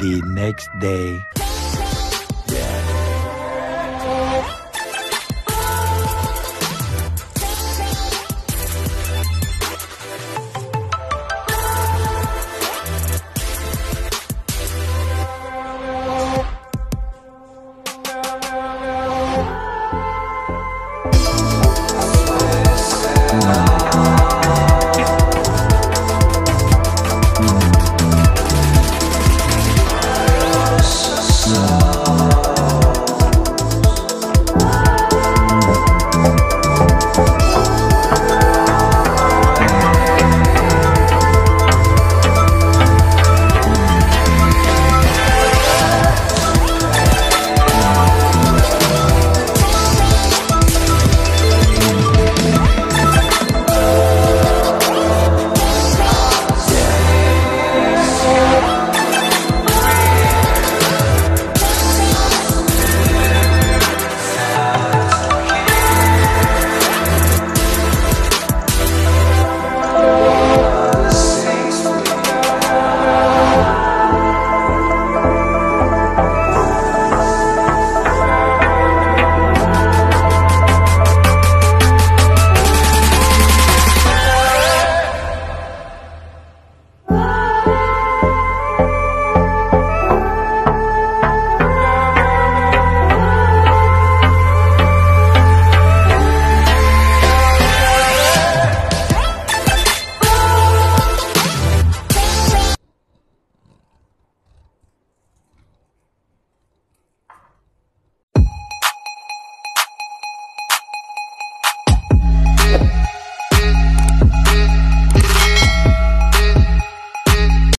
the next day.